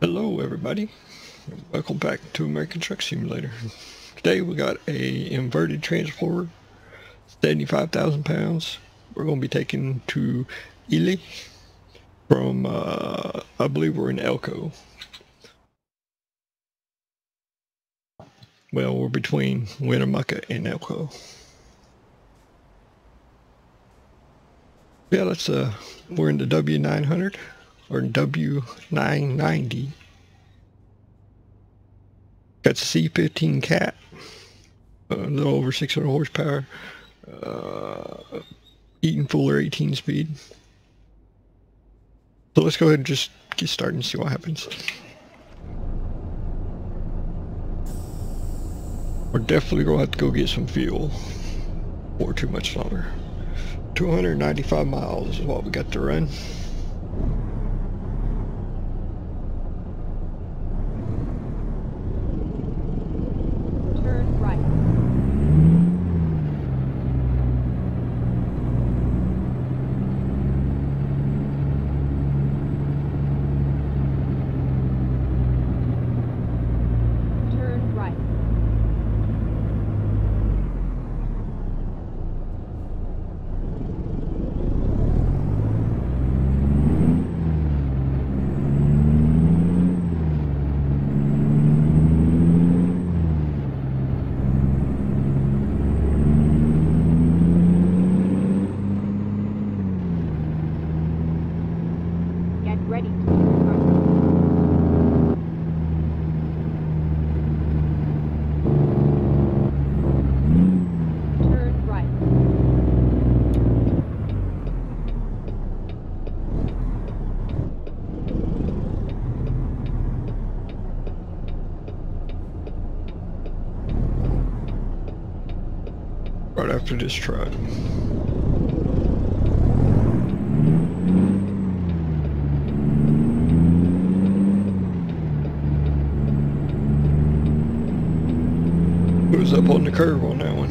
Hello everybody, welcome back to American Truck Simulator. Today we got a inverted transporter, 75,000 pounds. We're going to be taking to Ely from, uh, I believe we're in Elko. Well, we're between Winnemucca and Elko. Yeah, let's, uh, we're in the W900 or W990. Got the C15 cat, a little over 600 horsepower, uh, Eaton Fuller 18 speed. So let's go ahead and just get started and see what happens. We're definitely going to have to go get some fuel for too much longer. 295 miles is what we got to run. Turn right. Turn right. Get ready to turn. Turn right. After this truck. Who's up on the curve on that one?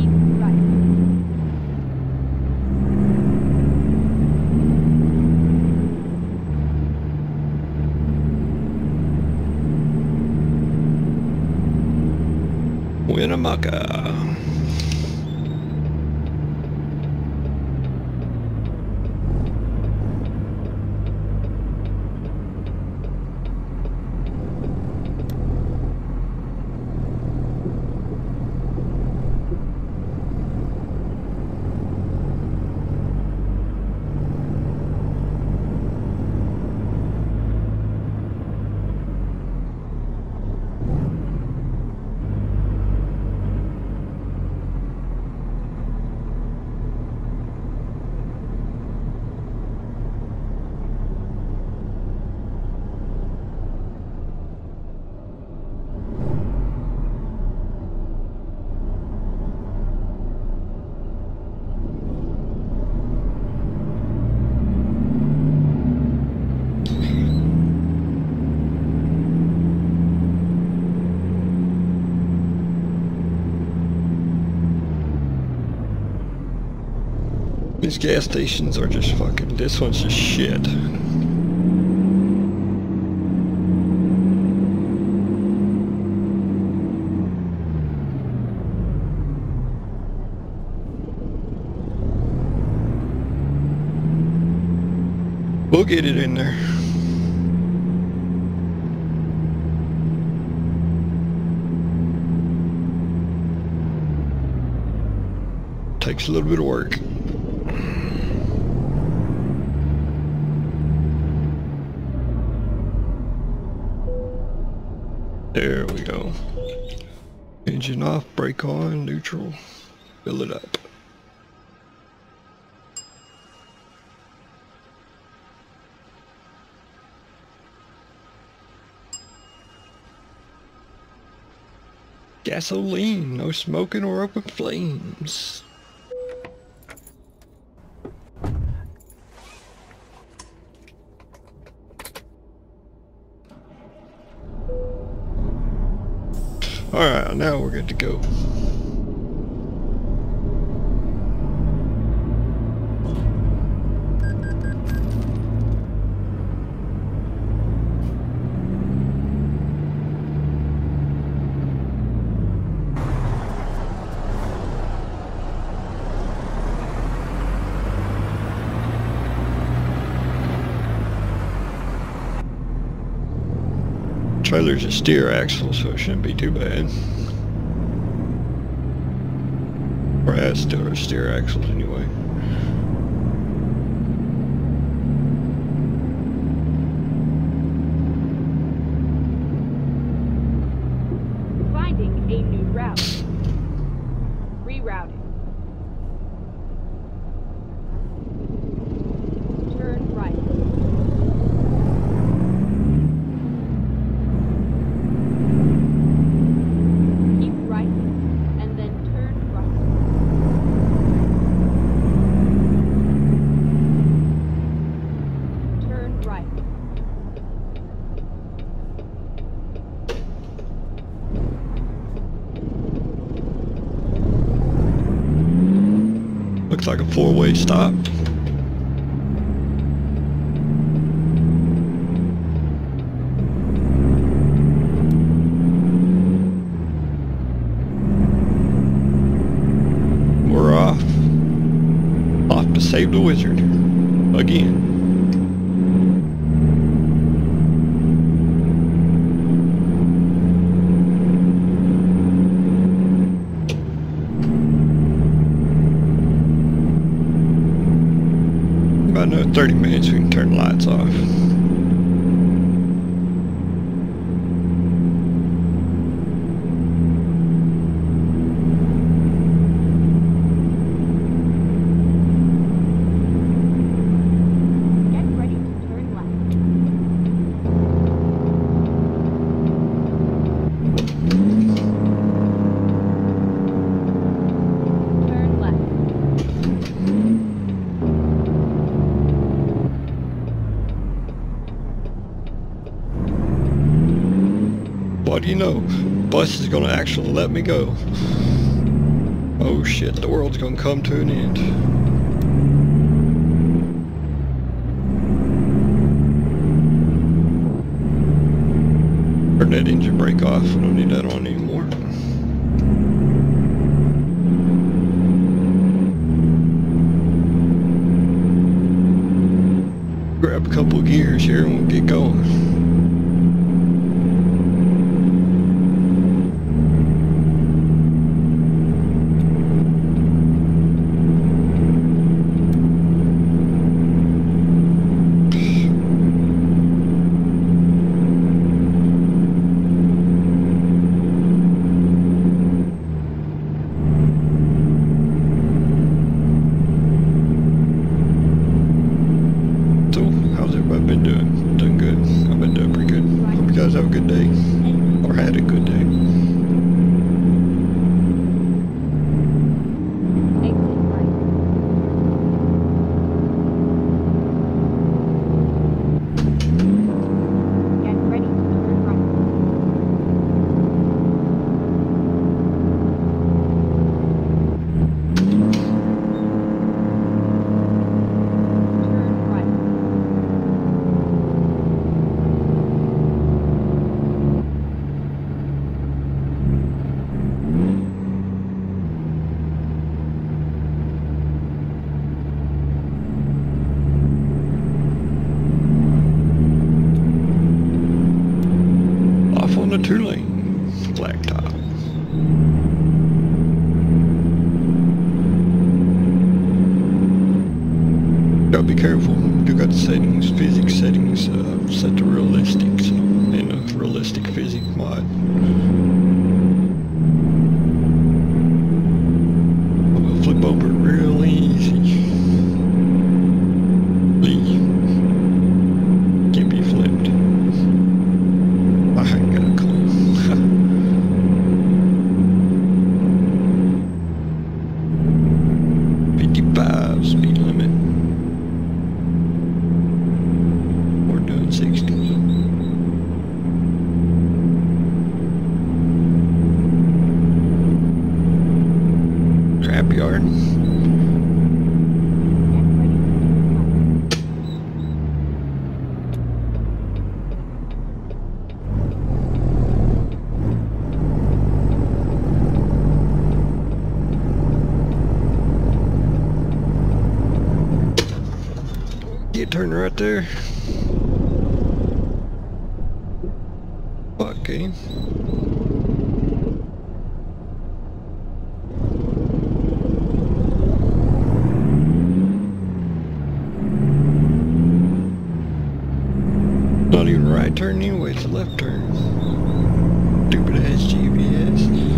Keep right. Winnemucca. These gas stations are just fucking, this one's just shit. We'll get it in there. Takes a little bit of work. There we go. Engine off, brake on, neutral. Fill it up. Gasoline, no smoking or open flames. Alright, now we're good to go. Trailer's a steer axle, so it shouldn't be too bad. Or has steer axles anyway. Finding a new route. Rerouting. Turn right. Keep right, and then turn right. Turn right. Looks like stop. We're off. Off to save the wizard. Again. About another 30 minutes we can turn the lights off. Get ready to turn left. Turn left. What do you know? Gonna actually let me go. Oh shit, the world's gonna come to an end. Turn that engine brake off, we don't need that on anymore. Grab a couple gears here Not even right turn anyway, it's a left turn. Stupid ass GPS.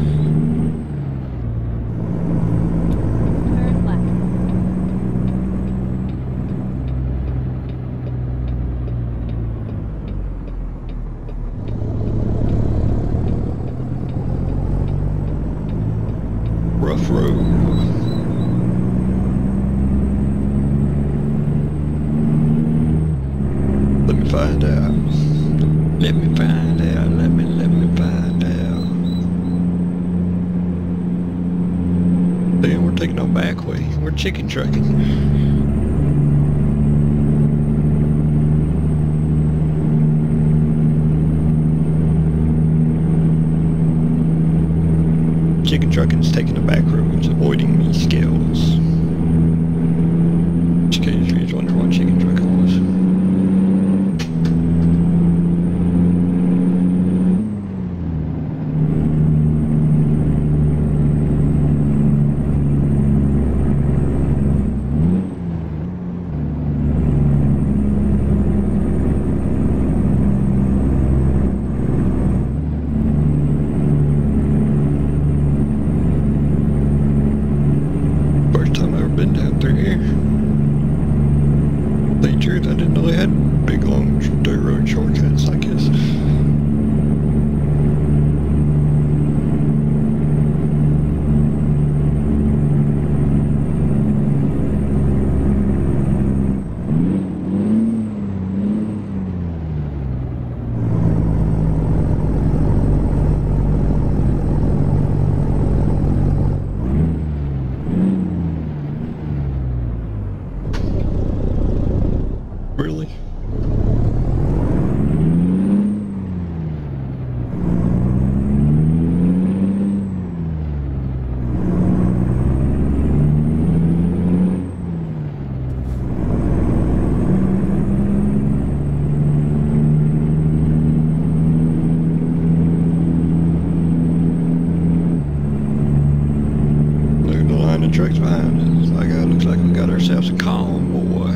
Trucks behind us. Like, uh, it looks like we got ourselves a convoy.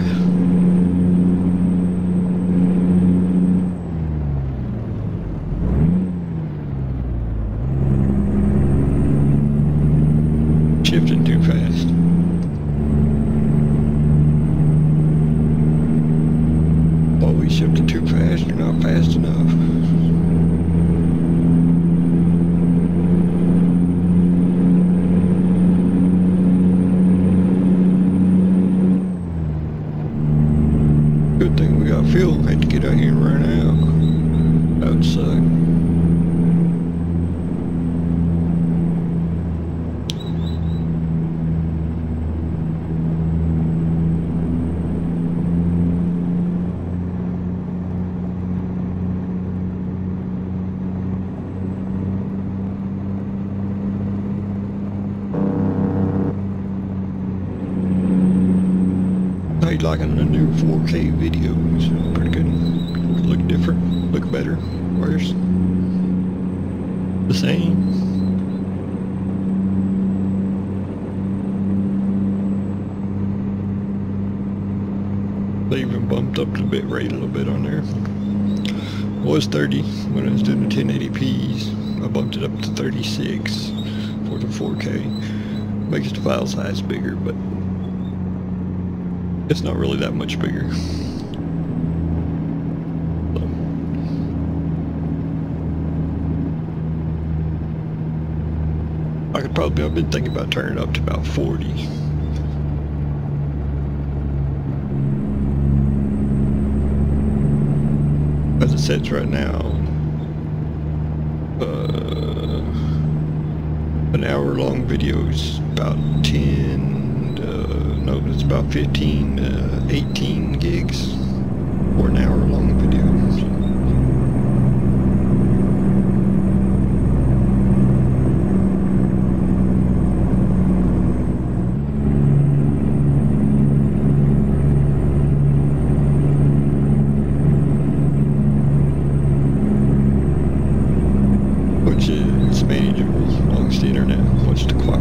Shifting too fast. Always shifting too fast, you're not fast enough. Good thing we got fuel. Had to get out here and run out. That would suck. How you liking the new 4K videos? Pretty good. Look different. Look better. The same. They even bumped up the bit rate a little bit on there. It was 30 when I was doing the 1080p's. I bumped it up to 36 for the 4K. Makes the file size bigger, but it's not really that much bigger. So. I could probably, I've been thinking about turning up to about 40. As it sits right now, uh, an hour long video is about 10 uh, no it's about 15 uh, 18 gigs for an hour long to class.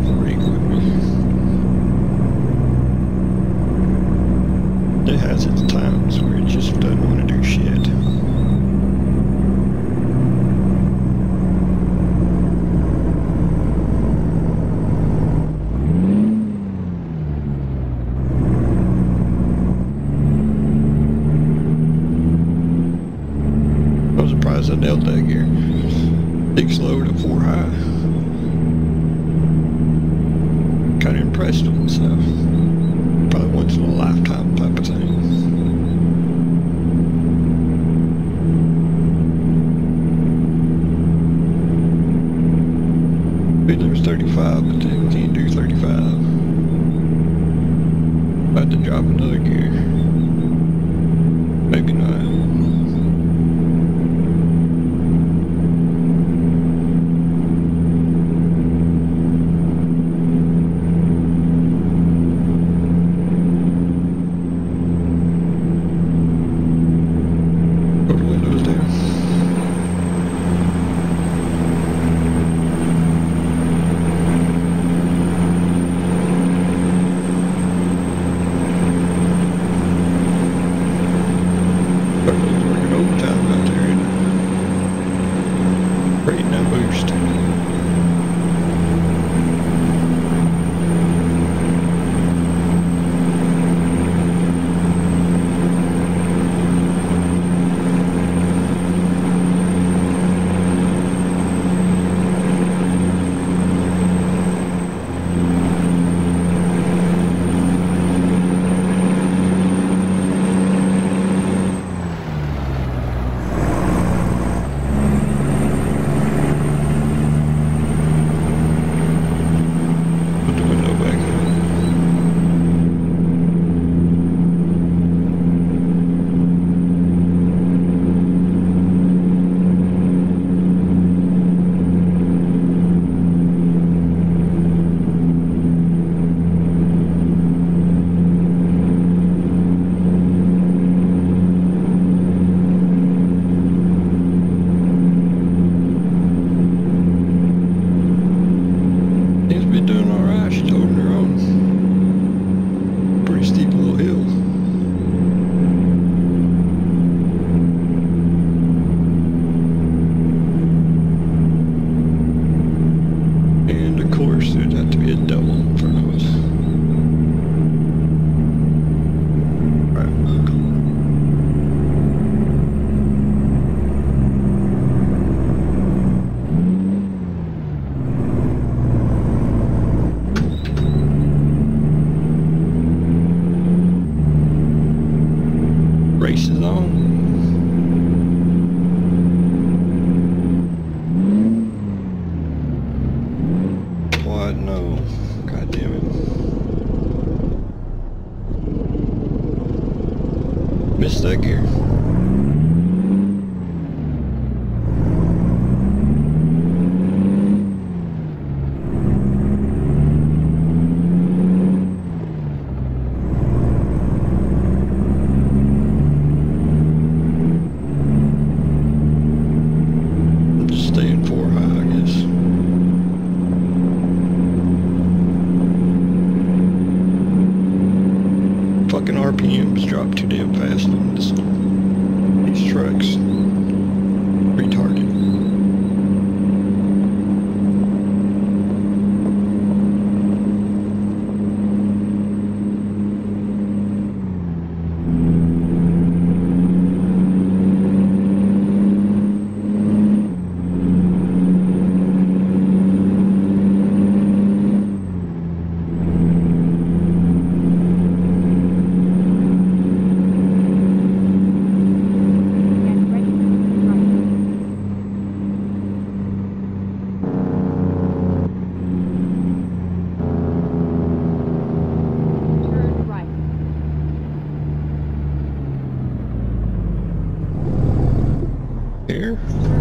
Bye.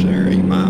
Sorry, Mom.